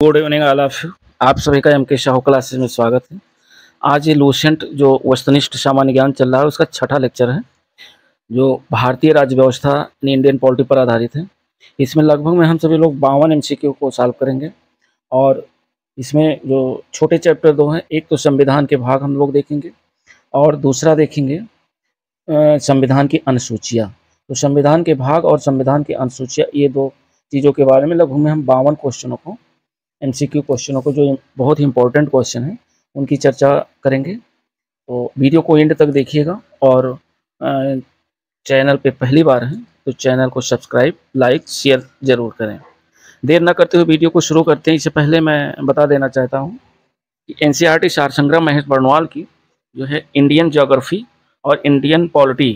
Good evening all of you आप सभी का एम के शाहू क्लासेस में स्वागत है। आज ये लूसेंट जो वस्तुनिष्ठ सामान्य ज्ञान चल रहा है, उसका छठा लेक्चर है, जो भारतीय राज्य व्यवस्था यानी इंडियन पॉलिटी पर आधारित है। इसमें लगभग में हम सभी लोग बावन एम को सॉल्व करेंगे और इसमें जो छोटे चैप्टर दो हैं, एक तो संविधान के भाग हम लोग देखेंगे और दूसरा देखेंगे संविधान की अनुसूचियाँ। तो संविधान के भाग और संविधान की अनुसूचियाँ, ये दो चीज़ों के बारे में लगभग में हम बावन क्वेश्चनों को एमसीक्यू क्वेश्चनों को, जो बहुत ही इंपॉर्टेंट क्वेश्चन है, उनकी चर्चा करेंगे। तो वीडियो को एंड तक देखिएगा और चैनल पे पहली बार हैं तो चैनल को सब्सक्राइब लाइक शेयर ज़रूर करें। देर न करते हुए वीडियो को शुरू करते हैं। इससे पहले मैं बता देना चाहता हूँ कि एन सी टी सार संग्रह महेश बर्नवाल की, जो है इंडियन जोग्राफ़ी और इंडियन पॉलिटी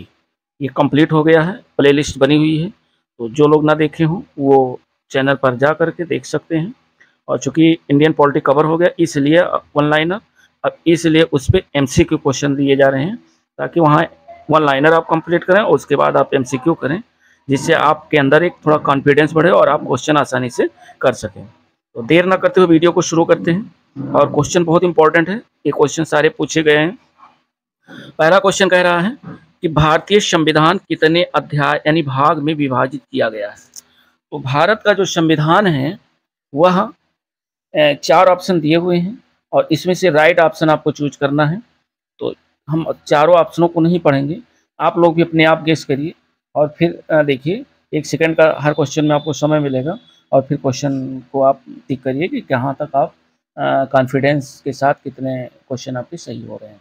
ये कंप्लीट हो गया है प्लेलिस्ट बनी हुई है। तो जो लोग ना देखे हों, वो चैनल पर जा करके देख सकते हैं। और चूँकि इंडियन पॉलिटी कवर हो गया, इसलिए वन लाइनर अब इसलिए उस पर एम क्वेश्चन दिए जा रहे हैं, ताकि वहाँ वन लाइनर आप कंप्लीट करें और उसके बाद आप एमसीक्यू करें, जिससे आपके अंदर एक थोड़ा कॉन्फिडेंस बढ़े और आप क्वेश्चन आसानी से कर सकें। तो देर ना करते हुए वीडियो को शुरू करते हैं, और क्वेश्चन बहुत इंपॉर्टेंट है, ये क्वेश्चन सारे पूछे गए हैं। पहला क्वेश्चन कह रहा है कि भारतीय संविधान कितने अध्याय, यानी भाग में विभाजित किया गया है? तो भारत का जो संविधान है, वह चार ऑप्शन दिए हुए हैं और इसमें से राइट ऑप्शन आपको चूज़ करना है। तो हम चारों ऑप्शनों को नहीं पढ़ेंगे। आप लोग भी अपने आप गेस करिए और फिर देखिए, एक सेकंड का हर क्वेश्चन में आपको समय मिलेगा और फिर क्वेश्चन को आप टिक करिए कि कहाँ तक आप कॉन्फिडेंस के साथ कितने क्वेश्चन आपके सही हो रहे हैं।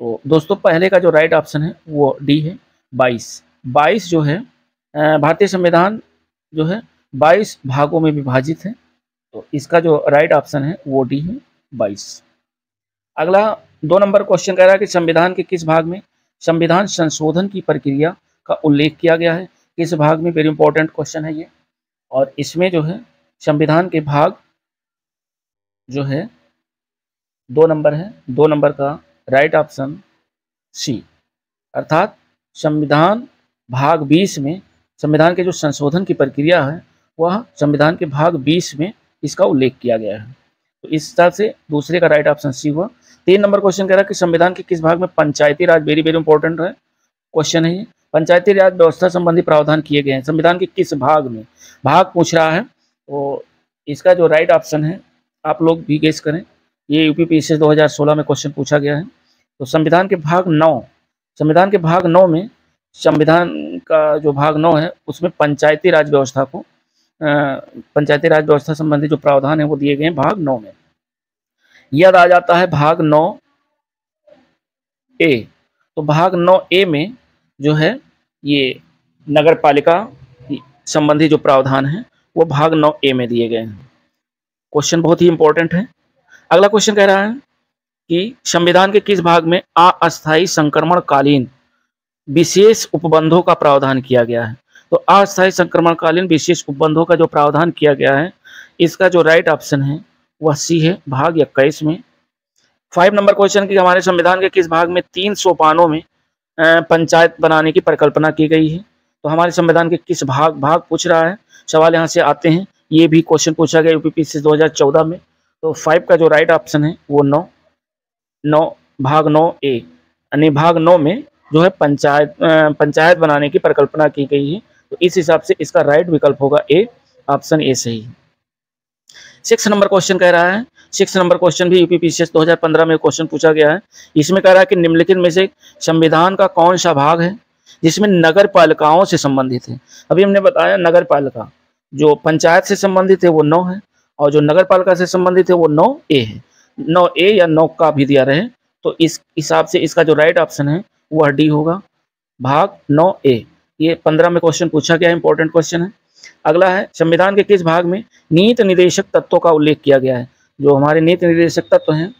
तो दोस्तों, पहले का जो राइट ऑप्शन है, वो डी है, बाईस। बाईस जो है भारतीय संविधान जो है, बाईस भागों में विभाजित है। तो इसका जो राइट ऑप्शन है, वो डी है बाईस। अगला, दो नंबर क्वेश्चन कह रहा है कि संविधान के किस भाग में? संविधान संशोधन की प्रक्रिया का उल्लेख किया गया है। किस भाग में? वेरी इंपॉर्टेंट क्वेश्चन है ये। और इसमें जो है, संविधान के भाग जो है, दो नंबर है। दो नंबर का राइट ऑप्शन सी अर्थात, संविधान भाग 20 में, संविधान के जो संशोधन की प्रक्रिया है, वह संविधान के भाग 20 में इसका उल्लेख किया गया है। तो इस हिसाब से दूसरे का राइट ऑप्शन सी हुआ। तीन नंबर क्वेश्चन कह रहा है कि संविधान के किस भाग में Panchayati Raj very very important है? क्वेश्चन है पंचायती राज व्यवस्था संबंधी प्रावधान किए गए हैं। संविधान के किस भाग में? भाग पूछ रहा है। तो इसका जो राइट ऑप्शन है, आप लोग भी गेस करें। ये यूपी पी सी दो में क्वेश्चन पूछा गया है। तो संविधान के भाग नौ। संविधान के भाग नौ में संविधान का जो भाग नौ है, उसमें पंचायती राज व्यवस्था को पंचायती राज व्यवस्था संबंधी जो प्रावधान है वो दिए गए हैं भाग नौ में। यद आ जाता है भाग नौ ए। तो भाग नौ ए में जो है ये नगर पालिका संबंधी जो प्रावधान है, वो भाग नौ ए में दिए गए हैं। क्वेश्चन बहुत ही इंपॉर्टेंट है। अगला क्वेश्चन कह रहा है कि संविधान के किस भाग में अस्थायी संक्रमण कालीन विशेष उपबंधों का प्रावधान किया गया है? तो अस्थायी संक्रमणकालीन विशेष उपबंधों का जो प्रावधान किया गया है, इसका जो राइट ऑप्शन है, वह सी है, भाग इक्कीस में। फाइव नंबर क्वेश्चन की हमारे संविधान के किस भाग में तीन सोपानों में पंचायत बनाने की परिकल्पना की गई है? तो हमारे संविधान के किस भाग भाग पूछ रहा है? सवाल यहाँ से आते हैं। ये भी क्वेश्चन पूछा गया यूपी सी दो हज़ार चौदह में। तो फाइव का जो राइट ऑप्शन है, वो नौ। नौ, भाग नौ ए यानी भाग नौ में जो है पंचायत पंचायत बनाने की परिकल्पना की गई है। तो इस हिसाब से इसका राइट विकल्प होगा ए ऑप्शन ए सही सिक्स नंबर क्वेश्चन कह रहा है। सिक्स नंबर क्वेश्चन भी यूपी पीसीएस 2015 में क्वेश्चन पूछा गया है। इसमें कह रहा है कि निम्नलिखित में से संविधान का कौन सा भाग है, जिसमें नगर पालिकाओं से संबंधित है? अभी हमने बताया नगर पालिका जो पंचायत से संबंधित है, वो नौ है, और जो नगर पालिका से संबंधित है, वो नौ ए है। नौ ए या नौ का भी दिया रहे तो इस हिसाब से इसका जो राइट ऑप्शन है वह डी होगा। भाग नौ ए ये पंद्रह में क्वेश्चन पूछा गया इंपॉर्टेंट क्वेश्चन है। अगला है, संविधान के किस भाग में नीति निर्देशक तत्वों का उल्लेख किया गया है? जो हमारे नीति निर्देशक तत्व हैं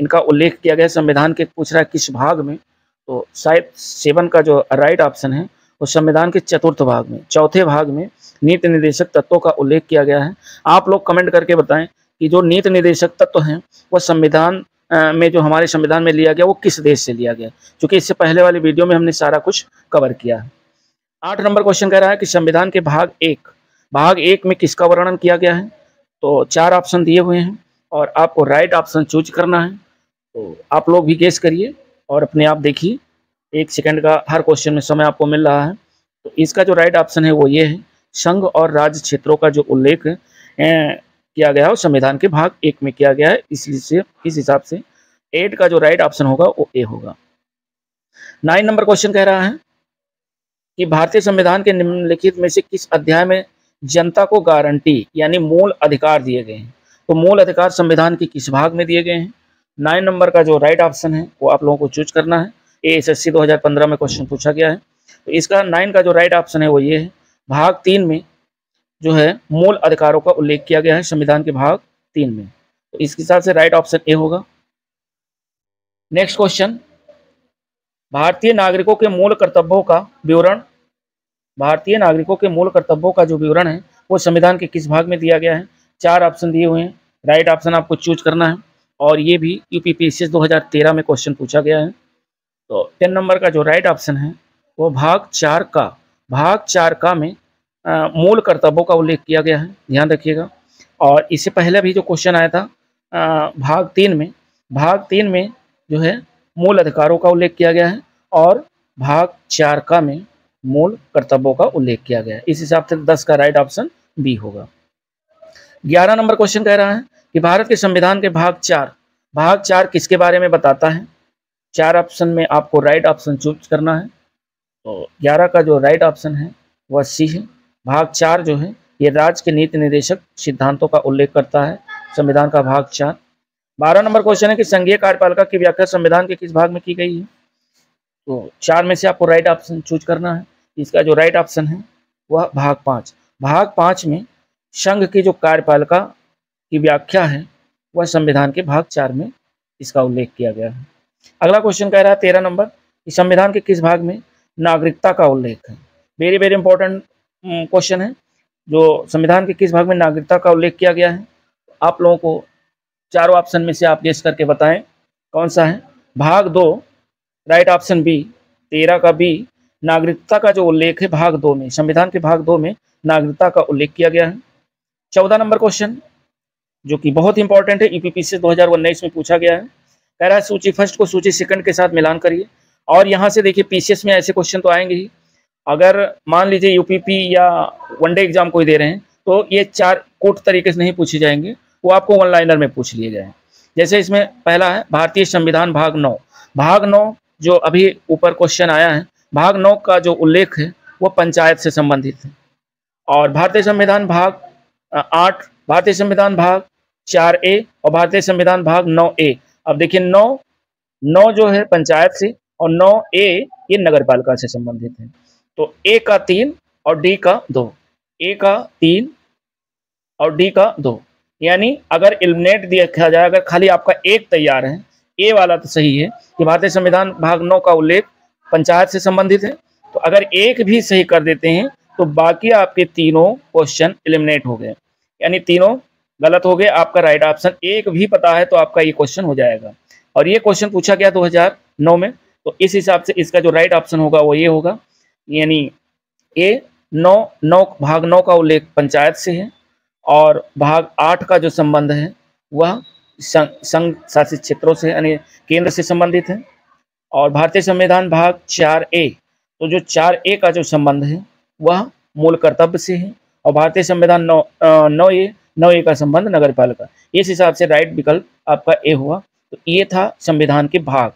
इनका उल्लेख किया गया है, संविधान के पूछ रहा है किस भाग में? तो शायद सेवन का जो राइट ऑप्शन है, वो संविधान के चतुर्थ भाग में, चौथे भाग में नीति निर्देशक तत्वों का उल्लेख किया गया है। आप लोग कमेंट करके बताएँ कि जो नीति निदेशक तत्व हैं वह संविधान में जो हमारे संविधान में लिया गया, वो किस देश से लिया गया क्योंकि इससे पहले वाली वीडियो में हमने सारा कुछ कवर किया है। आठ नंबर क्वेश्चन कह रहा है कि संविधान के भाग एक भाग एक में किसका वर्णन किया गया है? तो चार ऑप्शन दिए हुए हैं और आपको राइट ऑप्शन चूज़ करना है। तो आप लोग भी गेस करिए और अपने आप देखिए। एक सेकंड का हर क्वेश्चन में समय आपको मिल रहा है। तो इसका जो राइट ऑप्शन है वो ये है, संघ और राज्य क्षेत्रों का जो उल्लेख किया गया है संविधान के भाग एक में किया गया है। इसलिए इस हिसाब से एट का जो राइट ऑप्शन होगा वो ए होगा। नाइन नंबर क्वेश्चन कह रहा है कि भारतीय संविधान के निम्नलिखित में से किस अध्याय में जनता को गारंटी यानी मूल अधिकार दिए गए हैं? तो मूल अधिकार संविधान के किस भाग में दिए गए हैं? नाइन नंबर का जो राइट ऑप्शन है, वो आप लोगों को चूज़ करना है। ए एस एस सी दो हज़ार पंद्रह में क्वेश्चन पूछा गया है। तो इसका नाइन का जो राइट ऑप्शन है, वो ये है। भाग तीन में जो है, मूल अधिकारों का उल्लेख किया गया है संविधान के भाग तीन में। तो इसके हिसाब से राइट ऑप्शन ए होगा। नेक्स्ट क्वेश्चन भारतीय नागरिकों के मूल कर्तव्यों का विवरण भारतीय नागरिकों के मूल कर्तव्यों का जो विवरण है वो संविधान के किस भाग में दिया गया है? चार ऑप्शन दिए हुए हैं। राइट ऑप्शन आपको चूज़ करना है। और ये भी यू पी सी में क्वेश्चन पूछा गया है। तो टेन नंबर का जो राइट ऑप्शन है वो भाग चार का भाग चार का में आ, मूल कर्तव्यों का उल्लेख किया गया है। ध्यान रखिएगा। और इससे पहले भी जो क्वेश्चन आया था आ, भाग तीन में भाग तीन में जो है मूल अधिकारों का उल्लेख किया गया है और भाग चार का में मूल कर्तव्यों का उल्लेख किया गया है। इस हिसाब से दस का राइट ऑप्शन बी होगा। ग्यारह नंबर क्वेश्चन कह रहा है कि भारत के संविधान के भाग चार भाग चार किसके बारे में बताता है? चार ऑप्शन में आपको राइट ऑप्शन चूज़ करना है। तो ग्यारह का जो राइट ऑप्शन है, वह सी है। भाग चार जो है, ये राज्य के नीति निर्देशक सिद्धांतों का उल्लेख करता है। संविधान का भाग चार बारह नंबर क्वेश्चन है कि संघीय कार्यपालिका की व्याख्या संविधान के किस भाग में की गई है? तो चार में से आपको राइट ऑप्शन चूज़ करना है। इसका जो राइट ऑप्शन है, वह भाग पाँच। भाग पाँच में संघ की जो कार्यपालिका की व्याख्या है, वह संविधान के भाग चार में इसका उल्लेख किया गया है। अगला क्वेश्चन कह रहा है तेरह नंबर कि संविधान के किस भाग में नागरिकता का उल्लेख है? वेरी वेरी इंपॉर्टेंट क्वेश्चन है। जो संविधान के किस भाग में नागरिकता का उल्लेख किया गया है, आप लोगों को चारों ऑप्शन में से आप गेस करके बताएँ, कौन सा है? भाग दो राइट ऑप्शन बी तेरह का बी नागरिकता का जो उल्लेख है भाग दो में, संविधान के भाग दो में नागरिकता का उल्लेख किया गया है। चौदह नंबर क्वेश्चन जो कि बहुत इंपॉर्टेंट है ईपीपी से 2019 में पूछा गया है। कह रहा है, सूची फ़र्स्ट को सूची सेकंड के साथ मिलान करिए। और यहाँ से देखिए पीसीएस में ऐसे क्वेश्चन तो आएँगे ही। अगर मान लीजिए यूपीपी या वनडे एग्ज़ाम कोई दे रहे हैं तो ये चार कोट तरीके से नहीं पूछे जाएँगे। वो आपको वन लाइनर में पूछ लिए जाए जैसे इसमें पहला है, भारतीय संविधान भाग नौ। भाग नौ जो अभी ऊपर क्वेश्चन आया है, भाग नौ का जो उल्लेख है, वो पंचायत से संबंधित है। और भारतीय संविधान भाग आठ, भारतीय संविधान भाग चार ए और भारतीय संविधान भाग नौ ए। अब देखिए नौ नौ जो है पंचायत से और नौ ए ये नगर पालिका से संबंधित है। तो ए का तीन और डी का दो। ए का तीन और डी का दो। यानी अगर इलिमिनेट देखा जाए, अगर खाली आपका एक तैयार है ए वाला तो सही है, कि भारतीय संविधान भाग नौ का उल्लेख पंचायत से संबंधित है तो अगर एक भी सही कर देते हैं तो बाकी आपके तीनों क्वेश्चन इलिमिनेट हो गए। यानी तीनों गलत हो गए, आपका राइट ऑप्शन एक भी पता है तो आपका ये क्वेश्चन हो जाएगा। और ये क्वेश्चन पूछा गया 2009 में तो इस हिसाब से इसका जो राइट ऑप्शन होगा, वो ये होगा। यानी ए नौ नौ भाग नौ का उल्लेख पंचायत से है और भाग आठ का जो संबंध है, वह संघ शासित क्षेत्रों से यानी केंद्र से संबंधित है। और भारतीय संविधान भाग चार ए तो जो चार ए का जो संबंध है, वह मूल कर्तव्य से है। और भारतीय संविधान नौ नौ ए नौ ए का संबंध नगर पालिका इस हिसाब से राइट विकल्प आपका ए हुआ। तो ये था संविधान के भाग।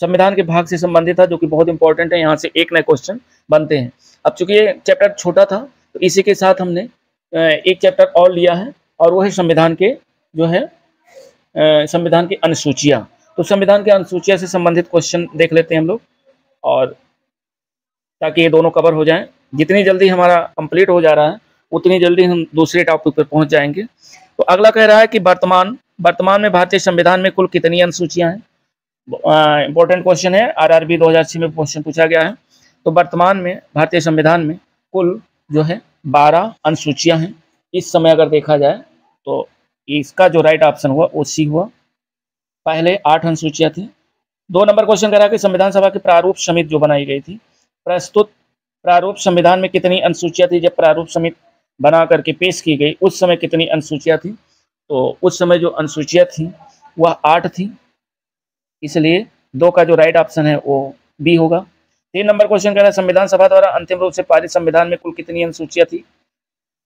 संविधान के भाग से संबंधित था, जो कि बहुत इंपॉर्टेंट है। यहाँ से एक नए क्वेश्चन बनते हैं। अब चूँकि ये चैप्टर छोटा था तो इसी के साथ हमने एक चैप्टर और लिया है और वो है संविधान के जो है संविधान की अनुसूचियाँ। तो संविधान के अनुसूचिया से संबंधित क्वेश्चन देख लेते हैं हम लोग और ताकि ये दोनों कवर हो जाएँ। जितनी जल्दी हमारा कंप्लीट हो जा रहा है, उतनी जल्दी हम दूसरे टॉपिक पर पहुँच जाएँगे। तो अगला कह रहा है कि वर्तमान वर्तमान में भारतीय संविधान में कुल कितनी अनुसूचियाँ हैं? इंपॉर्टेंट क्वेश्चन है। आरआरबी 2006 में क्वेश्चन पूछा गया है। तो वर्तमान में, भारतीय संविधान में कुल जो है बारह अनुसूचियाँ हैं। इस समय अगर देखा जाए तो इसका जो राइट ऑप्शन हुआ, वो सी हुआ। पहले आठ अनुसूचियाँ थी। दो नंबर क्वेश्चन कह रहा है कि संविधान सभा की प्रारूप समिति जो बनाई गई थी, प्रस्तुत प्रारूप संविधान में कितनी अनुसूचियाँ थी? जब प्रारूप समिति बना करके पेश की गई, उस समय कितनी अनुसूचियाँ थी? तो उस समय जो अनुसूचियाँ थी, वह आठ थी। इसलिए दो का जो राइट ऑप्शन है, वो बी होगा। तीन नंबर क्वेश्चन कह रहा है, संविधान सभा द्वारा अंतिम रूप से पारित संविधान में कुल कितनी अनुसूचियाँ थी?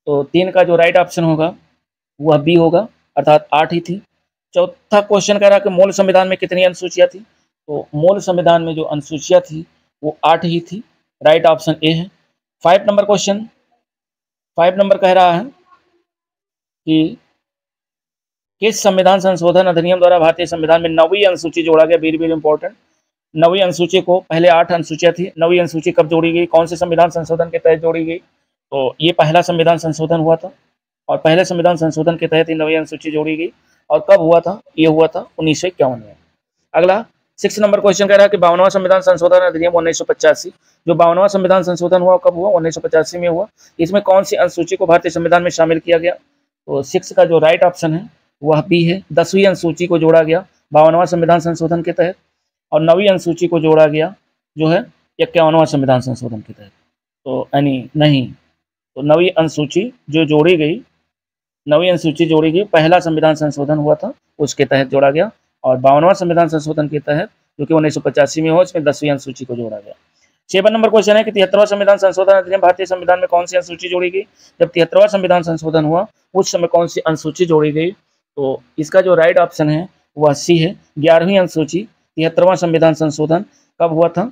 तो तीन का जो राइट ऑप्शन होगा, वह बी होगा, अर्थात आठ ही थी। चौथा क्वेश्चन कह रहा कि मूल संविधान में कितनी अनुसूचियाँ थी? तो मूल संविधान में जो अनुसूचियाँ थी, वो आठ ही थी। राइट ऑप्शन ए है। Five number question five number कह रहा है कि किस संविधान संशोधन अधिनियम द्वारा भारतीय संविधान में नवी अनुसूची जोड़ा गया? वेरी वेरी इंपॉर्टेंट नवी अनुसूची को, पहले आठ अनुसूचियाँ थी, नवी अनुसूची कब जोड़ी गई, कौन से संविधान संशोधन के तहत जोड़ी गई? तो ये पहला संविधान संशोधन हुआ था, और पहले संविधान संशोधन के तहत ही नवी अनुसूची जोड़ी गई, और कब हुआ था? ये हुआ था उन्नीस सौ इक्यावन में। अगला सिक्स नंबर क्वेश्चन कह रहा है कि बावनवा संविधान संशोधन अधिनियम उन्नीस सौ पचासी, जो बावनवा संविधान संशोधन हुआ, कब हुआ? उन्नीस सौ पचासी में हुआ। इसमें कौन सी अनुसूची को भारतीय संविधान में शामिल किया गया? तो सिक्स का जो राइट ऑप्शन है, वह बी है। दसवीं अनुसूची को जोड़ा गया बावनवा संविधान संशोधन के तहत। और नवी अनुसूची को जोड़ा गया, जो है इक्यावनवा संविधान संशोधन के तहत। तो यानी नहीं तो नवी अनुसूची जो जोड़ी गई, नवी अनुसूची जोड़ी गई, पहला संविधान संशोधन हुआ था, उसके तहत जोड़ा गया, और बावनवा संविधान संशोधन के तहत, जो कि उन्नीस सौ पचासी में हो इसमें दसवीं अनुसूची को जोड़ा गया। छह नंबर क्वेश्चन है कि तिहत्तरवा संविधान संशोधन अधिनियम भारतीय संविधान में कौन सी अनुसूची जोड़ी गई? जब तिहत्तरवा संविधान संशोधन हुआ, उस समय कौन सी अनुसूची जोड़ी गई? तो इसका जो राइट ऑप्शन है, वह सी है, ग्यारहवीं अनुसूची तिहत्तरवा संविधान संशोधन कब हुआ था?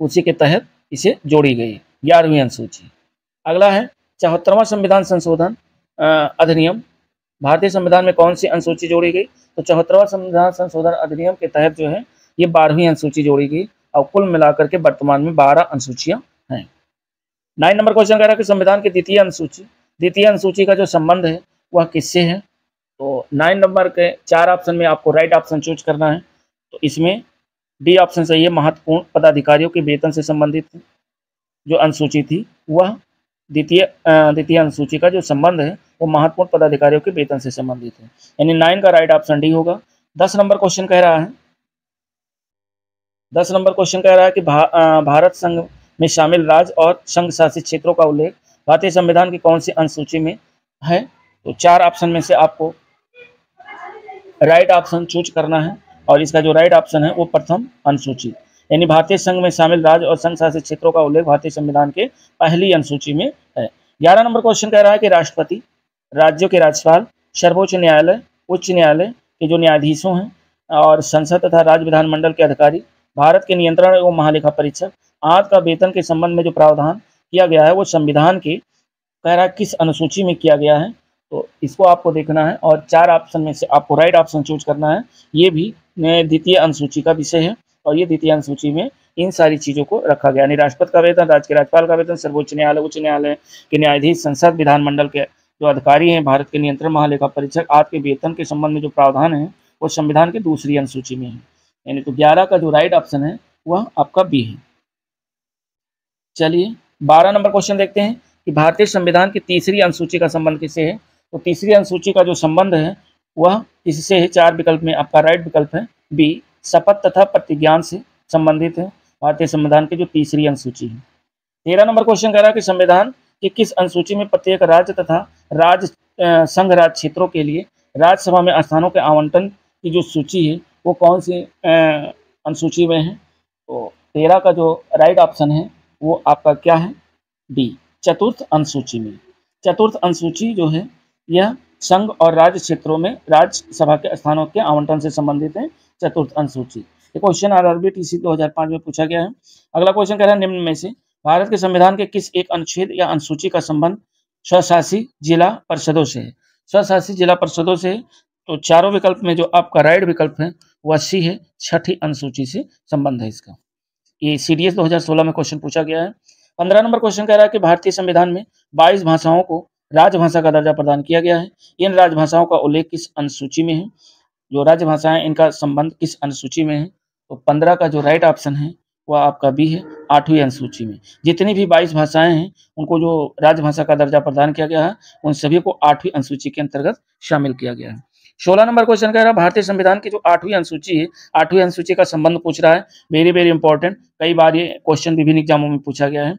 उसी के तहत इसे जोड़ी गई, ग्यारहवीं अनुसूची। अगला है, चौहत्तरवा संविधान संशोधन अधिनियम। भारतीय संविधान में कौन सी अनुसूची जोड़ी गई? तो चौहत्तरवा संविधान संशोधन अधिनियम के तहत जो है, ये बारहवीं अनुसूची जोड़ी गई और कुल मिलाकर के वर्तमान में बारह अनुसूचियाँ हैं। नाइन नंबर क्वेश्चन कह रहा है कि संविधान की द्वितीय अनुसूची द्वितीय अनुसूची का जो संबंध है, वह किससे है? तो नाइन नंबर के चार ऑप्शन में आपको राइट ऑप्शन चूज़ करना है। तो इसमें डी ऑप्शन सही है महत्वपूर्ण पदाधिकारियों के वेतन से संबंधित जो अनुसूची थी वह द्वितीय द्वितीय अनुसूची का जो संबंध है वो महत्वपूर्ण पदाधिकारियों के वेतन से संबंधित है। यानी नाइन का राइट ऑप्शन डी होगा। दस नंबर क्वेश्चन कह रहा है। दस नंबर क्वेश्चन कह रहा है कि भा, भारत संघ में शामिल राज्य और संघ शासित क्षेत्रों का उल्लेख भारतीय संविधान की कौन सी अनुसूची में है? तो चार ऑप्शन में से आपको राइट ऑप्शन चूज़ करना है। और इसका जो राइट ऑप्शन है, वो प्रथम अनुसूची। यानी भारतीय संघ में शामिल राज्य और संघ शासित क्षेत्रों का उल्लेख भारतीय संविधान के पहली अनुसूची में है। ग्यारह नंबर क्वेश्चन कह रहा है कि राष्ट्रपति, राज्यों के राज्यपाल, सर्वोच्च न्यायालय, उच्च न्यायालय के जो न्यायाधीशों हैं और संसद तथा राज्य विधानमंडल के अधिकारी, भारत के नियंत्रण एवं महालेखा परीक्षक, आदि का वेतन के संबंध में जो प्रावधान किया गया है, वो संविधान के कह रहा किस अनुसूची में किया गया है। तो इसको आपको देखना है और चार ऑप्शन में से आपको राइट ऑप्शन चूज़ करना है। ये भी द्वितीय अनुसूची का विषय है और ये द्वितीय अनुसूची में इन सारी चीज़ों को रखा गया। यानी राष्ट्रपति का वेतन, राज्य के राज्यपाल का वेतन, सर्वोच्च न्यायालय, उच्च न्यायालय के न्यायाधीश, संसद, विधानमंडल के जो अधिकारी हैं, भारत के नियंत्रण महालेखा परीक्षक आदि के वेतन के संबंध में जो प्रावधान है, वो संविधान की दूसरी अनुसूची में है। यानी तो ग्यारह का जो राइट ऑप्शन है, वह आपका बी है। चलिए, बारह नंबर क्वेश्चन देखते हैं कि भारतीय संविधान की तीसरी अनुसूची का संबंध किससे है? तो तीसरी अनुसूची का जो संबंध है वह इससे है चार विकल्प में आपका राइट विकल्प है बी शपथ तथा प्रतिज्ञान से संबंधित है, भारतीय संविधान की जो तीसरी अनुसूची है। तेरह नंबर क्वेश्चन कह रहा है कि संविधान की किस अनुसूची में प्रत्येक राज्य तथा राज्य संघ राज्य क्षेत्रों के लिए राज्यसभा में स्थानों के आवंटन की जो सूची है, वो कौन सी अनुसूची में है? तो तेरह का जो राइट ऑप्शन है, वो आपका क्या है? डी चतुर्थ अनुसूची में। चतुर्थ अनुसूची जो है, यह संघ और राज्य क्षेत्रों में राज्यसभा के स्थानों के आवंटन से संबंधित है। चतुर्थ अनुसूची। ये question R RB T C में पूछा गया है। अगला क्वेश्चन कह रहा है, निम्न में से, भारत के संविधान के किस एक अनुच्छेद या अनुसूची का संबंध स्वशासी जिला परिषदों से है? स्वशासी जिला परिषदों से तो चारों विकल्प में जो आपका राइट विकल्प है वह सी है। छठी अनुसूची से संबंध है इसका। ये सी डी में क्वेश्चन पूछा गया है। पंद्रह नंबर क्वेश्चन कह रहा है कि भारतीय संविधान में बाईस भाषाओं को राजभाषा का दर्जा प्रदान किया गया है। इन राजभाषाओं का उल्लेख किस अनुसूची में है? जो राजभाषाएँ, इनका संबंध किस अनुसूची में है? तो पंद्रह का जो राइट ऑप्शन है, वह आपका बी है, आठवीं अनुसूची में। जितनी भी बाईस भाषाएँ हैं, उनको जो राजभाषा का दर्जा प्रदान किया गया है, उन सभी को आठवीं अनुसूची के अंतर्गत शामिल किया गया है। सोलह नंबर क्वेश्चन कह रहा है, भारतीय संविधान की जो आठवीं अनुसूची है, आठवीं अनुसूची का संबंध पूछ रहा है। वेरी वेरी इंपॉर्टेंट कई बार ये क्वेश्चन विभिन्न एग्जामों में पूछा गया है।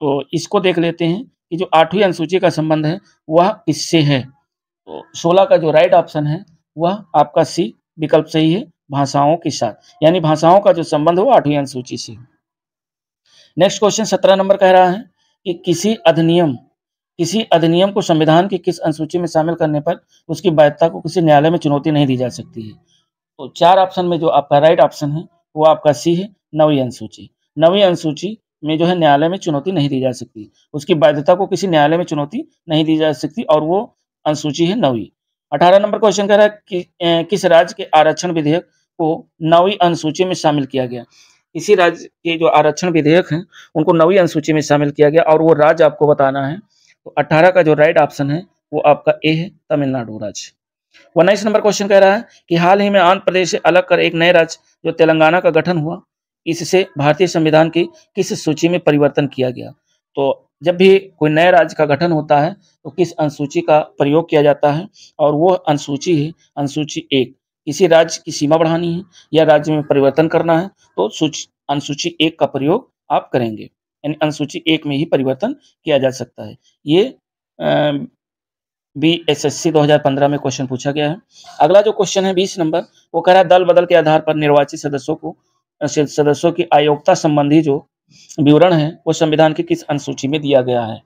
तो इसको देख लेते हैं। कि जो आठवीं अनुसूची का संबंध है, वह किससे है। तो 16 का जो राइट ऑप्शन है, वह आपका सी विकल्प सही है भाषाओं के साथ। यानी भाषाओं का जो संबंध हो आठवीं अनुसूची से नेक्स्ट क्वेश्चन सत्रह नंबर कह रहा है कि किसी अधिनियम किसी अधिनियम को संविधान की किस अनुसूची में शामिल करने पर उसकी वैधता को किसी न्यायालय में चुनौती नहीं दी जा सकती है? तो चार ऑप्शन में जो आपका राइट ऑप्शन है, वो आपका सी है, नवी अनुसूची। नवी अनुसूची में जो है न्यायालय में चुनौती नहीं दी जा सकती। उसकी वैधता को किसी न्यायालय में चुनौती नहीं दी जा सकती और वो अनुसूची है नवी। अठारह नंबर क्वेश्चन कह रहा है कि किस राज्य के आरक्षण विधेयक को नवी अनुसूची में शामिल किया गया? इसी राज्य के जो आरक्षण विधेयक हैं, उनको नवी अनुसूची में शामिल किया गया और वो राज्य आपको बताना है तो अठारह का जो राइट ऑप्शन है, वो आपका ए है, तमिलनाडु राज्य। उन्नीस नंबर क्वेश्चन कह रहा है कि हाल ही में आंध्र प्रदेश से अलग कर एक नए राज्य, जो तेलंगाना का गठन हुआ इससे भारतीय संविधान की किस सूची में परिवर्तन किया गया? तो जब भी कोई नए राज्य का गठन होता है तो किस अनुसूची का प्रयोग किया जाता है? और वो अनुसूची है, अनुसूची एक। किसी राज्य की सीमा बढ़ानी है या राज्य में परिवर्तन करना है तो सूची, अनुसूची एक का प्रयोग आप करेंगे। यानी अनुसूची एक में ही परिवर्तन किया जा सकता है। ये बी एस एस सी दो हज़ार पंद्रह में क्वेश्चन पूछा गया है। अगला जो क्वेश्चन है बीस नंबर, वो कह रहा है दल बदल के आधार पर निर्वाचित सदस्यों को सदस्यों की आयोगता संबंधी जो विवरण है, वो संविधान की किस अनुसूची में दिया गया है।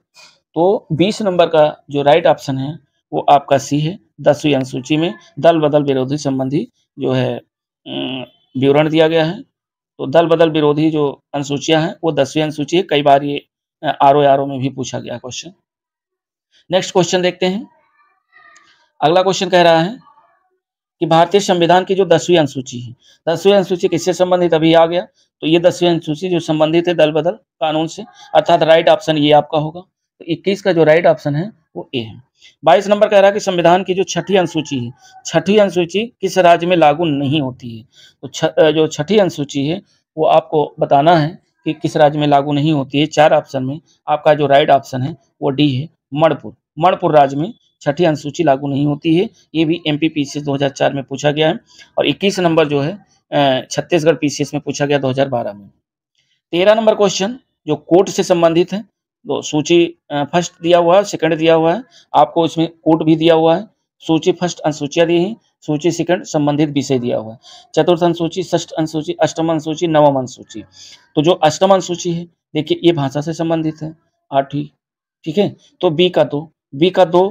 तो बीस नंबर का जो राइट ऑप्शन है, वो आपका सी है। दसवीं अनुसूची में दल बदल विरोधी संबंधी जो है विवरण दिया गया है। तो दल बदल विरोधी जो अनुसूचियाँ हैं, वो दसवीं अनुसूची है। कई बार ये आर ओ आर ओ में भी पूछा गया क्वेश्चन नेक्स्ट क्वेश्चन देखते हैं। अगला क्वेश्चन कह रहा है कि भारतीय संविधान की जो दसवीं अनुसूची है दसवीं अनुसूची किससे संबंधित? अभी आ गया। तो ये दसवीं अनुसूची जो संबंधित है दल बदल कानून से अर्थात राइट ऑप्शन ये आपका होगा। तो इक्कीस का जो राइट ऑप्शन है वो ए है। बाईस नंबर कह रहा है कि संविधान की जो छठी अनुसूची है छठी अनुसूची किस राज्य में लागू नहीं होती है? तो छ, जो छठी अनुसूची है वो आपको बताना है कि किस राज्य में लागू नहीं होती है। चार ऑप्शन में आपका जो राइट ऑप्शन है वो डी है मणिपुर। मणिपुर राज्य में छठी अनुसूची लागू नहीं होती है, ये भी एम पी चार में पूछा गया है और इक्कीस नंबर जो है छत्तीसगढ़ पीसीएस में पूछा गया 2012 में। तेरह नंबर क्वेश्चन जो कोर्ट से संबंधित है तो सूची फ़र्स्ट दिया हुआ है सेकंड दिया हुआ है, आपको इसमें कोड भी दिया हुआ है, सूची फ़र्स्ट अनुसूचिया दी है, सूची सेकंड संबंधित विषय दिया हुआ है, चतुर्थ अनुसूची, षष्ठ अनुसूची, अष्टम अनुसूची, नवम अनुसूची। तो जो अष्टम अनुसूची है, देखिए ये भाषा से संबंधित है आठवीं ठीक है? तो बी का दो बी का दो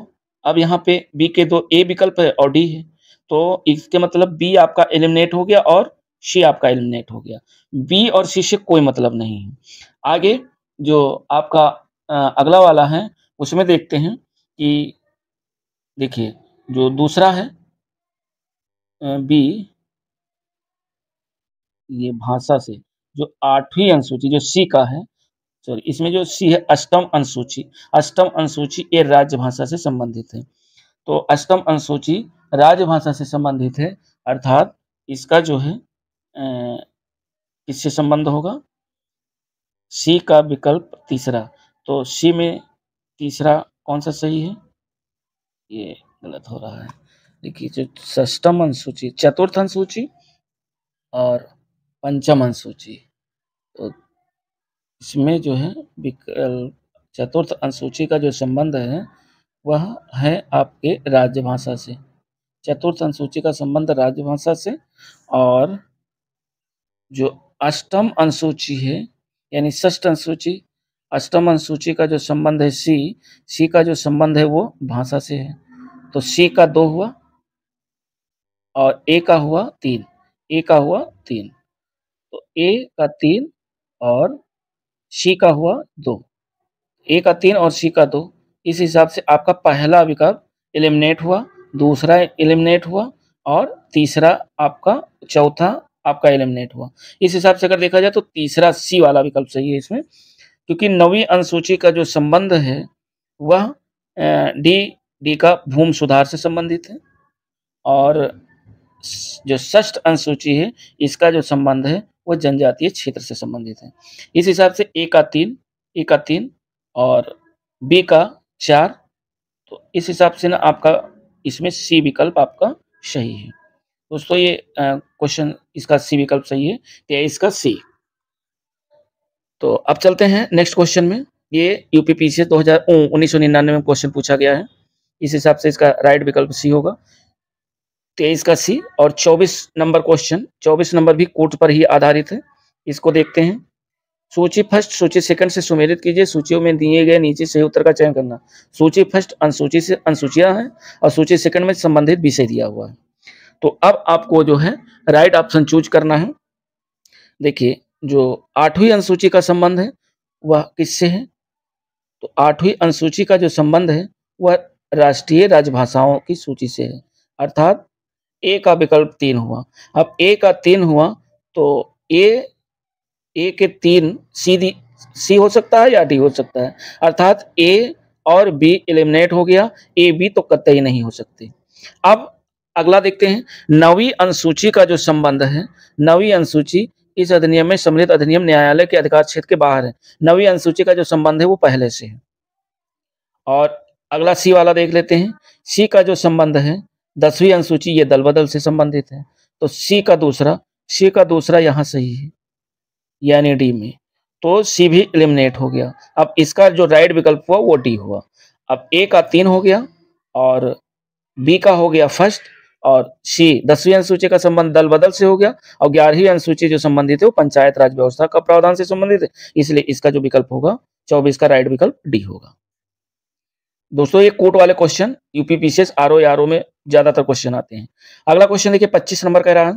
अब यहाँ पे बी के दो ए विकल्प है और डी है। तो इसके मतलब बी आपका एलिमिनेट हो गया और सी आपका एलिमिनेट हो गया। बी और सी से कोई मतलब नहीं है। आगे जो आपका अगला वाला है, उसमें देखते हैं कि देखिए, जो दूसरा है बी ये भाषा से जो आठवीं अनुसूची, जो सी का है सॉरी इसमें जो सी है, अष्टम अनुसूची। अष्टम अनुसूची ये राज्य भाषा से संबंधित है। तो अष्टम अनुसूची राजभाषा से संबंधित है, अर्थात इसका जो है किससे संबंध होगा? सी का विकल्प तीसरा। तो सी में तीसरा कौन सा सही है? ये गलत हो रहा है। देखिए, जो षष्टम अनुसूची, चतुर्थ अनुसूची और पंचम अनुसूची। तो इसमें जो है विकल्प चतुर्थ अनुसूची का जो संबंध है, वह है आपके राजभाषा से। चतुर्थ अनुसूची का संबंध राजभाषा से और जो अष्टम अनुसूची है, यानी षष्ठ अनुसूची, अष्टम अनुसूची का जो संबंध है सी सी का जो संबंध है वो भाषा से है। तो सी का दो हुआ और ए का हुआ तीन, ए का हुआ तीन। तो ए का तीन और सी का हुआ दो। ए का तीन और सी का दो। इस हिसाब से आपका पहला विकल्प एलिमिनेट हुआ, दूसरा एलिमिनेट हुआ और तीसरा आपका चौथा आपका एलिमिनेट हुआ। इस हिसाब से अगर देखा जाए तो तीसरा सी वाला विकल्प सही है इसमें, क्योंकि नवी अनुसूची का जो संबंध है, वह डी डी का भूमि सुधार से संबंधित है और जो षष्ठ अनुसूची है, इसका जो संबंध है वो जनजातीय क्षेत्र से संबंधित है। इस हिसाब से ए का तीन ए का तीन और बी का चार तो इस हिसाब से ना आपका इसमें सी विकल्प आपका सही है। दोस्तों, ये क्वेश्चन इसका सी विकल्प सही है तेईस का सी तो अब चलते हैं नेक्स्ट क्वेश्चन में। ये यूपीपीसी दो हज़ार उन्नीस सौ निन्यानवे में क्वेश्चन पूछा गया है। इस हिसाब से इसका राइट विकल्प सी होगा। तेईस का सी और चौबीस नंबर क्वेश्चन, चौबीस नंबर भी कोर्ट पर ही आधारित है। इसको देखते हैं। सूची फ़र्स्ट, सूची सेकंड से सुमेलित कीजिए। सूचियों में दिए गए नीचे सही उत्तर का चयन करना। सूची फ़र्स्ट, अनुसूची से, अनुसूचियाँ हैं और सूची सेकंड में संबंधित विषय दिया हुआ है। तो अब आपको जो है, राइट ऑप्शन चूज़ करना है। देखिए, जो आठवीं अनुसूची का संबंध है, वह किससे है? तो आठवीं अनुसूची का जो संबंध है, वह राष्ट्रीय राजभाषाओं की सूची से है। अर्थात ए का विकल्प तीन हुआ। अब ए का तीन हुआ तो ए ए के तीन सीधी सी हो सकता है या डी हो सकता है। अर्थात ए और बी एलिमिनेट हो गया ए बी तो कतई नहीं हो सकते। अब अगला देखते हैं। नवी अनुसूची का जो संबंध है, नवी अनुसूची इस अधिनियम में सम्मिलित अधिनियम न्यायालय के अधिकार क्षेत्र के बाहर है। नवी अनुसूची का जो संबंध है, वो पहले से है। और अगला सी वाला देख लेते हैं। सी का जो संबंध है दसवीं अनुसूची ये दल बदल से संबंधित है। तो सी का दूसरा, सी का दूसरा यहाँ सही है, यानी डी में। तो सी भी एलिमिनेट हो गया। अब इसका जो राइट विकल्प हुआ, वो डी हुआ। अब ए का तीन हो गया और बी का हो गया फ़र्स्ट और सी दसवीं अनुसूची का संबंध दल बदल से हो गया और ग्यारहवीं अनुसूची जो संबंधित है, वो पंचायत राज व्यवस्था का प्रावधान से संबंधित है। इसलिए इसका जो विकल्प होगा, चौबीस का राइट विकल्प डी होगा। दोस्तों, ये कोर्ट वाले क्वेश्चन यूपीपीसीएस आर ओ में ज़्यादातर क्वेश्चन आते हैं। अगला क्वेश्चन देखिए, पच्चीस नंबर कह रहा है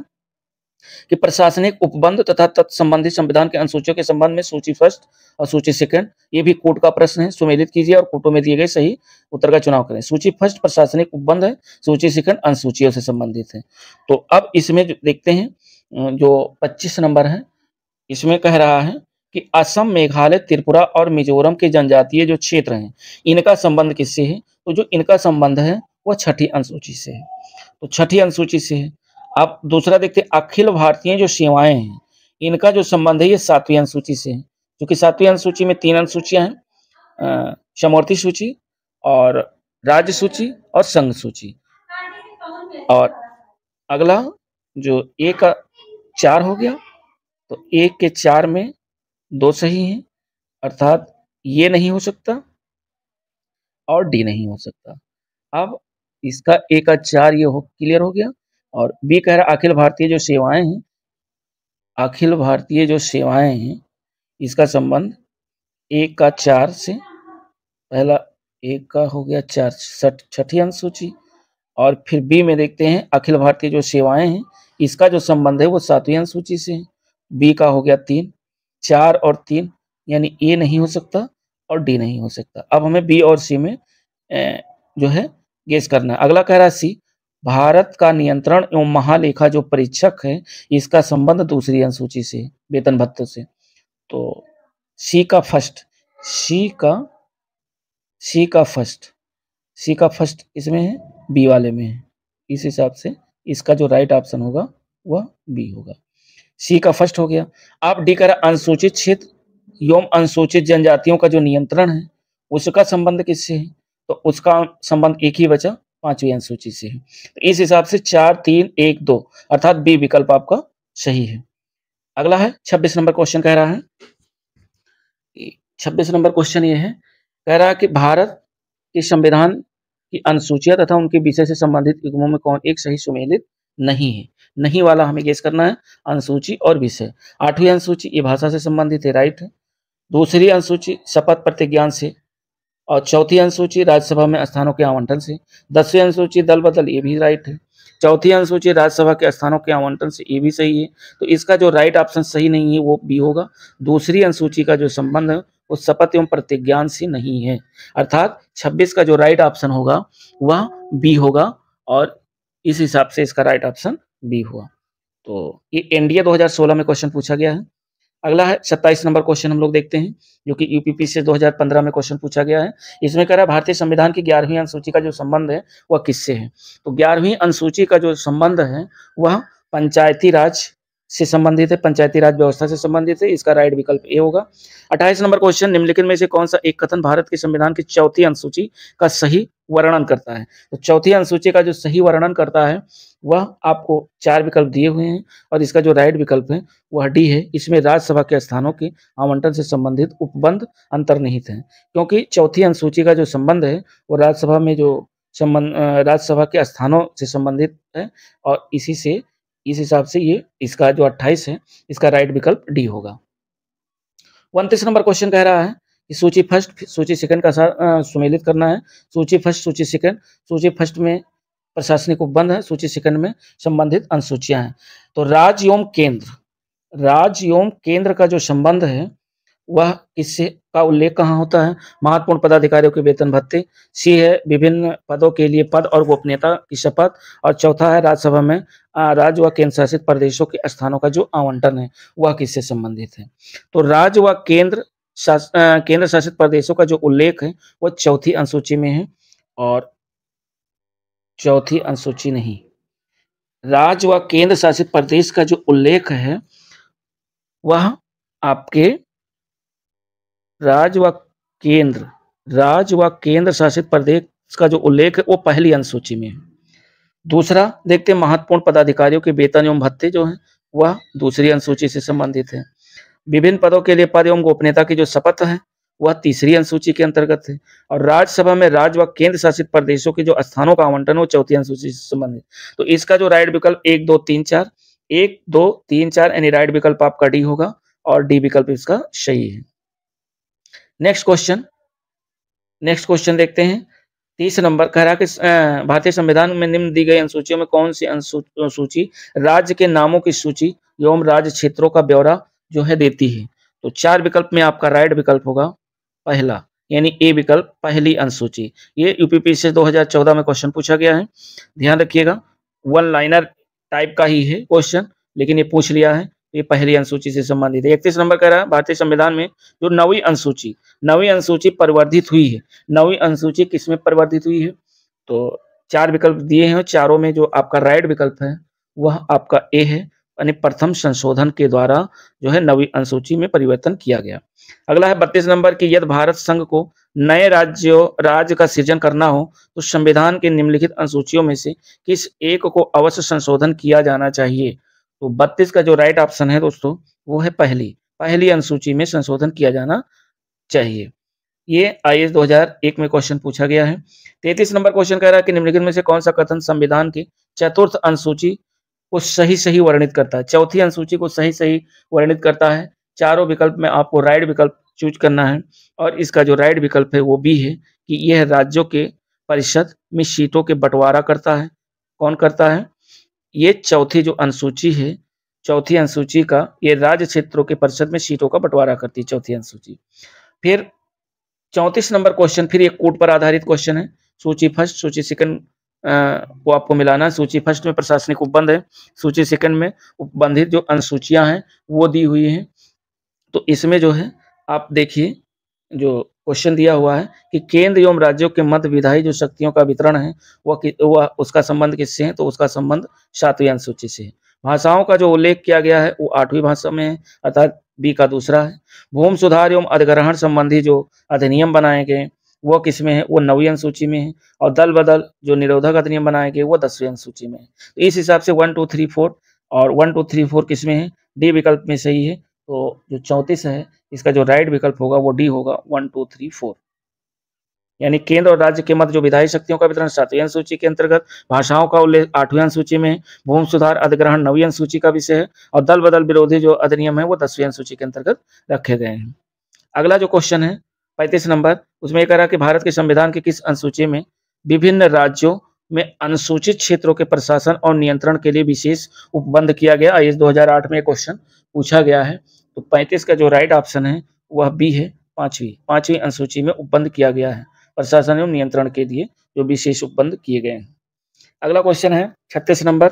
कि प्रशासनिक उपबंध तथा तत्संबंधित संविधान के अनुसूचियों के संबंध में सूची फ़र्स्ट और सूची सेकंड, ये भी कोर्ट का प्रश्न है, सुमेलित कीजिए और कोर्टों में दिए गए सही उत्तर का चुनाव करें। सूची फ़र्स्ट प्रशासनिक उपबंध है, सूची सेकंड अनुसूचियों से संबंधित है। तो अब इसमें देखते हैं जो पच्चीस नंबर है, इसमें कह रहा है कि असम, मेघालय, त्रिपुरा और मिजोरम के जनजातीय जो क्षेत्र हैं, इनका संबंध किससे है? तो जो इनका संबंध है वह छठी अनुसूची से है। तो छठी अनुसूची से है। अब दूसरा देखते हैं, अखिल भारतीय जो सेवाएँ हैं, इनका जो संबंध है, ये सातवीं अनुसूची से है। क्योंकि सातवीं अनुसूची में तीन अनुसूचियाँ हैं समवर्ती सूची और राज्य सूची और संघ सूची। और अगला जो ए का चार हो गया तो एक के चार में दो सही हैं, अर्थात ये नहीं हो सकता और डी नहीं हो सकता। अब इसका ए का चार ये हो क्लियर हो गया। और बी कह रहा अखिल भारतीय जो सेवाएँ हैं, अखिल भारतीय जो सेवाएँ हैं, इसका संबंध एक का चार से, पहला एक का हो गया चार छठी अनुसूची और फिर बी में देखते हैं, अखिल भारतीय जो सेवाएँ हैं, इसका जो संबंध है वो सातवीं अनुसूची से है। बी का हो गया तीन, चार और तीन, यानी ए नहीं हो सकता और डी नहीं हो सकता। अब हमें बी और सी में जो है गेस करना। अगला कह रहा है सी, भारत का नियंत्रण एवं महालेखा जो परीक्षक है, इसका संबंध दूसरी अनुसूची से, वेतन भत्ते से। तो सी का फ़र्स्ट, सी का सी का फ़र्स्ट, सी का फ़र्स्ट इसमें है, बी वाले में है। इस हिसाब से इसका जो राइट ऑप्शन होगा, वह बी होगा। सी का फ़र्स्ट हो गया। आप डी कर अनुसूचित क्षेत्र, एवं अनुसूचित जनजातियों का जो नियंत्रण है, उसका संबंध किससे है? तो उसका संबंध एक ही बचा पांचवी अनुसूची से है। तो इस हिसाब से चार, तीन, एक, दो, अर्थात बी विकल्प आपका सही है। अगला है, छब्बीस नंबर क्वेश्चन कह रहा है। छब्बीस नंबर क्वेश्चन ये है, कह रहा है कि भारत के संविधान की अनुसूचिया तथा उनके विषय से संबंधित युग्मों में कौन एक सही सुमेलित नहीं है। नहीं वाला हमें गेस करना है, अनुसूची और विषय। आठवीं अनुसूची, ये भाषा से संबंधित है राइट है दूसरी अनुसूची, शपथ प्रतिज्ञान से। और चौथी अनुसूची राज्यसभा में स्थानों के आवंटन से। दसवीं अनुसूची दल बदल ये भी राइट है। चौथी अनुसूची राज्यसभा के स्थानों के आवंटन से, ये भी सही है। तो इसका जो राइट ऑप्शन सही नहीं है, वो बी होगा। दूसरी अनुसूची का जो संबंध है, वो शपथ एवं प्रतिज्ञान से नहीं है। अर्थात 26 का जो राइट ऑप्शन होगा, वह बी होगा और इस हिसाब से इसका राइट ऑप्शन बी हुआ तो ये एनडीए 2016 में क्वेश्चन पूछा गया है। अगला है, सत्ताईस नंबर क्वेश्चन हम लोग देखते हैं, जो कि यूपीपी से 2015 में क्वेश्चन पूछा गया है। इसमें कह रहा है, भारतीय संविधान की ग्यारहवीं अनुसूची का जो संबंध है, वह किससे है? तो ग्यारहवीं अनुसूची का जो संबंध है, वह पंचायती राज से संबंधित है, पंचायती राज व्यवस्था से संबंधित है, इसका राइट विकल्प ए होगा। अट्ठाईस नंबर क्वेश्चन, निम्नलिखित में से कौन सा एक कथन भारत के संविधान की चौथी अनुसूची का सही वर्णन करता है? तो चौथी अनुसूची का जो सही वर्णन करता है, वह आपको चार विकल्प दिए हुए हैं और इसका जो राइट विकल्प है, वह डी है। इसमें राज्यसभा के स्थानों के आवंटन से संबंधित उपबंध अंतर्निहित है, क्योंकि चौथी अनुसूची का जो संबंध है, वो राज्यसभा में जो संबंध राज्यसभा के स्थानों से संबंधित है और इसी से इस हिसाब से ये इसका जो 28 है, इसका राइट विकल्प डी होगा। उनतीस नंबर क्वेश्चन कह रहा है कि सूची फ़र्स्ट सूची सेकंड का साथ सुमेलित करना है। सूची फ़र्स्ट सूची सेकंड सूची फ़र्स्ट में प्रशासनिक उपबंध है, सूची सेकंड में संबंधित अनुसूचियाँ हैं। तो राज्य एवं केंद्र राज्य एवं केंद्र का जो संबंध है वह किससे का उल्लेख कहाँ होता है? महत्वपूर्ण पदाधिकारियों के वेतन भत्ते। सी है विभिन्न पदों के लिए पद और गोपनीयता की शपथ। और चौथा है राज्यसभा में राज्य व केंद्र शासित प्रदेशों के स्थानों का जो आवंटन है, वह किससे संबंधित है? तो राज्य व केंद्र केंद्र शासित प्रदेशों का जो उल्लेख है वह चौथी अनुसूची में है। और चौथी अनुसूची नहीं। राज्य व केंद्र शासित प्रदेश का जो उल्लेख है, वह आपके राज्य व केंद्र राज्य व केंद्र शासित प्रदेश का जो उल्लेख है, वो पहली अनुसूची में है। दूसरा, देखते हैं महत्वपूर्ण पदाधिकारियों के वेतन एवं भत्ते जो है, वह दूसरी अनुसूची से संबंधित है। विभिन्न पदों के लिए पद एवं गोपनीयता की जो शपथ है, वह तीसरी अनुसूची के अंतर्गत है। और राज्यसभा में राज्य व केंद्र शासित प्रदेशों के जो स्थानों का आवंटन वो चौथी अनुसूची से संबंधित तो इसका जो राइट विकल्प एक, दो, तीन, चार, एक, दो, तीन, चार, यानी राइट विकल्प आपका डी होगा और डी विकल्प इसका सही है। नेक्स्ट क्वेश्चन नेक्स्ट क्वेश्चन देखते हैं। तीस नंबर, कह रहा कि भारतीय संविधान में निम्न दी गई अनुसूचियों में कौन सी अनुसूची राज्य के नामों की सूची एवं राज्य क्षेत्रों का ब्यौरा जो है देती है? तो चार विकल्प में आपका राइट विकल्प होगा, पहला, यानी ए विकल्प, पहली अनुसूची। ये यूपीपी से 2014 में क्वेश्चन पूछा गया है। ध्यान रखिएगा वन लाइनर टाइप का ही है क्वेश्चन लेकिन ये पूछ लिया है। ये पहली अनुसूची से संबंधित है। इकतीस नंबर कह रहा है, भारतीय संविधान में जो नवी अनुसूची नवी अनुसूची परिवर्धित हुई है। नवी अनुसूची किसमें परिवर्धित हुई है? तो चार विकल्प दिए हैं, चारों में जो आपका राइट विकल्प है, वह आपका ए है, यानी प्रथम संशोधन के द्वारा जो है नवी अनुसूची में परिवर्तन किया गया। अगला है बत्तीस नंबर की यदि भारत संघ को नए राज्यों, राज्य का सृजन करना हो तो संविधान के निम्नलिखित अनुसूचियों में से किस एक को अवश्य संशोधन किया जाना चाहिए? तो बत्तीस का जो राइट ऑप्शन है दोस्तों, वो है पहली। पहली अनुसूची में संशोधन किया जाना चाहिए। ये आई एस में क्वेश्चन पूछा गया है। तैतीस नंबर क्वेश्चन कह रहा है कि निम्नलिखित में से कौन सा कथन संविधान की चतुर्थ अनुसूची को सही सही वर्णित करता है? चौथी अनुसूची को सही सही वर्णित करता है। चारों विकल्प में आपको राइट विकल्प चूज़ करना है और इसका जो राइट विकल्प है, वो भी है कि यह राज्यों के परिषद में सीटों के बंटवारा करता है। कौन करता है? ये चौथी जो अनुसूची है, चौथी अनुसूची का, ये राज्य क्षेत्रों के परिषद में सीटों का बंटवारा करती है चौथी अनुसूची। फिर चौतीस नंबर क्वेश्चन फिर एक कोट पर आधारित क्वेश्चन है। सूची फ़र्स्ट, सूची सेकंड को आपको मिलाना है। सूची फ़र्स्ट में प्रशासनिक उपबंध है। सूची सेकंड में उपबंधित जो अनुसूचियाँ हैं, वो दी हुई हैं। तो इसमें जो है, आप देखिए, जो क्वेश्चन दिया हुआ है कि केंद्र एवं राज्यों के मध्य विधायी जो शक्तियों का वितरण है, वह वह उसका संबंध किससे है? तो उसका संबंध सातवीं अनुसूची से है। भाषाओं का जो उल्लेख किया गया है, वो आठवीं भाषा में है, अर्थात बी का दूसरा है। भूमि सुधार एवं अधिग्रहण संबंधी जो अधिनियम बनाए गए वो किसमें है? वो नवी अनुसूची में है और दल बदल जो निरोधक अधिनियम बनाए गए, वो दसवीं अनुसूची में है। तो इस हिसाब से वन, टू, थ्री, फोर और वन, टू, थ्री, फोर किसमें है? डी विकल्प में सही है। तो जो चौंतीस है, इसका जो राइट विकल्प होगा, वो डी होगा वन टू थ्री फोर यानी केंद्र और राज्य के मध्य जो विधायी शक्तियों का वितरण, सातवीं अनुसूची के अंतर्गत, भाषाओं का उल्लेख आठवीं अनुसूची में भूमि सुधार अधिग्रहण नवी अनुसूची का विषय है, और दल बदल विरोधी जो अधिनियम है, वो दसवीं अनुसूची के अंतर्गत रखे गए हैं। अगला जो क्वेश्चन है, पैंतीस नंबर, उसमें यह कह रहा कि भारत के संविधान की किस अनुसूची में विभिन्न राज्यों में अनुसूचित क्षेत्रों के प्रशासन और नियंत्रण के लिए विशेष उपबंध किया गया? आई दो में क्वेश्चन पूछा गया है। तो 35 का जो राइट ऑप्शन है, वह बी है, पांचवी। पांचवी अनुसूची में उपबंध किया गया है, प्रशासन एवं नियंत्रण के लिए जो विशेष उपबंध किए गए हैं। अगला क्वेश्चन है, छत्तीस नंबर।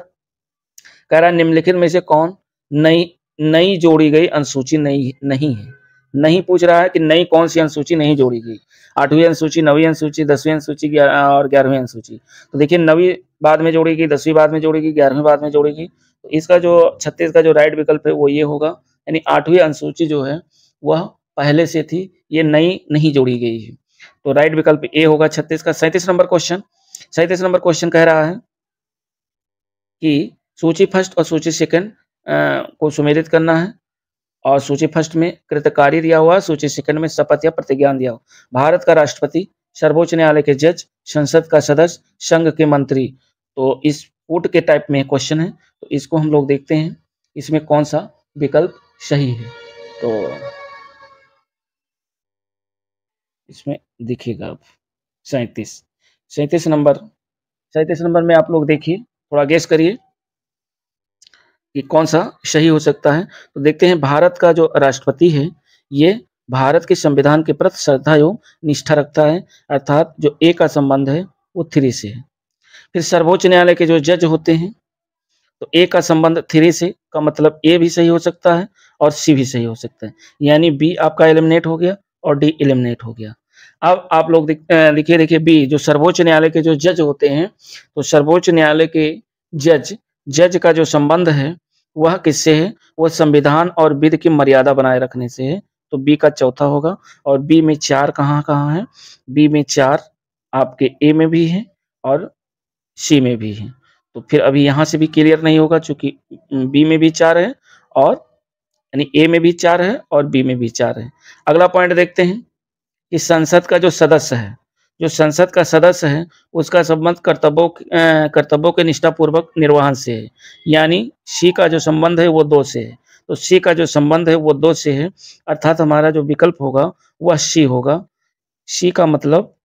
कह रहा निम्नलिखित में से कौन नई नई जोड़ी गई अनुसूची नहीं नहीं है? नहीं पूछ रहा है कि नई कौन सी अनुसूची नहीं जोड़ी गई। आठवीं अनुसूची, नवी अनुसूची, दसवीं अनुसूची और ग्यारहवीं अनुसूची। तो देखिए, नवी बाद में जोड़ेगी दसवीं बाद में जोड़ेगी ग्यारहवीं बाद में जोड़ेगी तो इसका जो, छत्तीस का जो राइट विकल्प है, वो ये होगा यानी आठवीं अनुसूची जो है, वह पहले से थी, ये नई नहीं जोड़ी गई है। तो राइट विकल्प ए होगा छत्तीस का। सैंतीस नंबर क्वेश्चन सैंतीस नंबर क्वेश्चन कह रहा है कि सूची फ़र्स्ट और सूची सेकंड को सुमेलित करना है और सूची फ़र्स्ट में कृतकारी दिया हुआ, सूची सेकंड में शपथ या प्रतिज्ञान दिया हुआ। भारत का राष्ट्रपति, सर्वोच्च न्यायालय के जज, संसद का सदस्य, संघ के मंत्री। तो इस फूट के टाइप में क्वेश्चन है। तो इसको हम लोग देखते हैं, इसमें कौन सा विकल्प सही है। तो इसमें दिखेगा अब सैतीस। सैतीस नंबर सैतीस नंबर में आप लोग देखिए, थोड़ा गेस करिए कि कौन सा सही हो सकता है। तो देखते हैं, भारत का जो राष्ट्रपति है, ये भारत के संविधान के प्रति श्रद्धा एवं निष्ठा रखता है, अर्थात जो ए का संबंध है, वो थ्री से है। फिर सर्वोच्च न्यायालय के जो जज होते हैं तो ए का संबंध थ्री से, का मतलब ए भी सही हो सकता है और सी भी सही हो सकता है। यानी बी आपका एलिमिनेट हो गया और डी एलिमिनेट हो गया। अब आप लोग लिखिए देखिए बी जो सर्वोच्च न्यायालय के जो जज होते हैं तो सर्वोच्च न्यायालय के जज जज का जो संबंध है, वह किससे है? वह संविधान और विध की मर्यादा बनाए रखने से है। तो बी का चौथा होगा और बी में चार कहाँ कहाँ है? बी में चार आपके ए में भी है और सी में भी है। तो फिर अभी यहाँ से भी क्लियर नहीं होगा, चूँकि बी में भी चार है और यानी ए में भी चार है और बी में भी चार है। अगला पॉइंट देखते हैं कि संसद का जो सदस्य है, जो संसद का सदस्य है, उसका संबंध कर्तव्यों कर्तव्यों के निष्ठापूर्वक निर्वहन से है। यानी सी का जो संबंध है, वो दो से है। तो सी का जो संबंध है, वो दो से है। अर्थात हमारा जो विकल्प होगा, वह सी होगा। सी का मतलब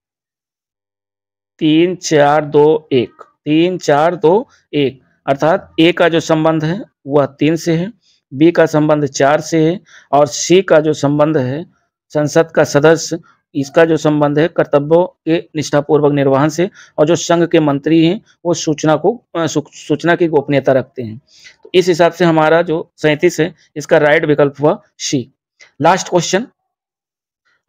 तीन, चार, दो, एक। तीन, चार, दो, एक। अर्थात ए का जो संबंध है, वह तीन से है। बी का संबंध चार से है और सी का जो संबंध है, संसद का सदस्य, इसका जो संबंध है, कर्तव्यों के निष्ठापूर्वक निर्वहन से और जो संघ के मंत्री हैं, वो सूचना को सूचना की गोपनीयता रखते हैं। तो इस हिसाब से हमारा जो सैंतीस है, इसका राइट विकल्प हुआ सी। Last question.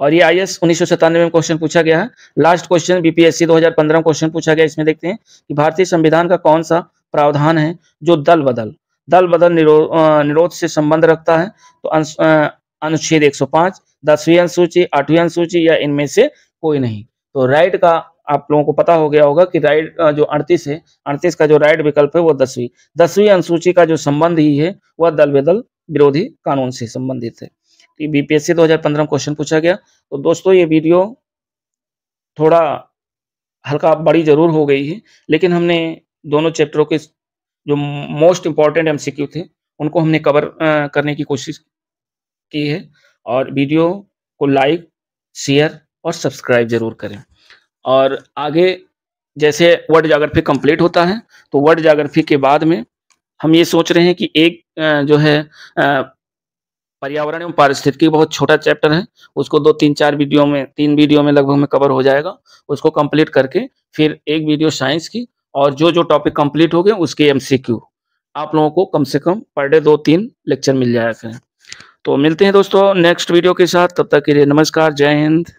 और ये आई एस उन्नीस सौ सत्तानवे में क्वेश्चन पूछा गया है। लास्ट क्वेश्चन बीपीएससी 2015 में क्वेश्चन पूछा गया इसमें देखते हैं कि भारतीय संविधान का कौन सा प्रावधान है, जो दल बदल। दल बदल निरोध निरोध से संबंध रखता है। तो अनुच्छेद 105 दसवीं अनुसूची, आठवीं अनुसूची या इनमें से कोई नहीं। तो राइट का आप लोगों को पता हो गया होगा कि राइट जो अड़तीस है, अड़तीस का जो राइट विकल्प है वो दसवीं। दसवीं अनुसूची का जो संबंध ही है, वह दल बदल विरोधी कानून से संबंधित है। बीपीएससी 2015 में क्वेश्चन पूछा गया। तो दोस्तों, ये वीडियो थोड़ा हल्का बड़ी ज़रूर हो गई है, लेकिन हमने दोनों चैप्टरों के जो मोस्ट इंपॉर्टेंट एमसीक्यू थे, उनको हमने कवर करने की कोशिश की है। और वीडियो को लाइक शेयर और सब्सक्राइब ज़रूर करें। और आगे जैसे वर्ड जाग्रफी कंप्लीट होता है तो वर्ड जाग्रफी के बाद में हम ये सोच रहे हैं कि एक जो है पर्यावरण एवं पारिस्थितिकी बहुत छोटा चैप्टर है। उसको दो, तीन, चार वीडियो में, तीन वीडियो में लगभग में कवर हो जाएगा। उसको कंप्लीट करके फिर एक वीडियो साइंस की और जो जो टॉपिक कंप्लीट हो गए, उसके एमसीक्यू आप लोगों को कम से कम पर डे दो तीन लेक्चर मिल जाएगा तो मिलते हैं दोस्तों नेक्स्ट वीडियो के साथ, तब तक के लिए नमस्कार, जय हिंद।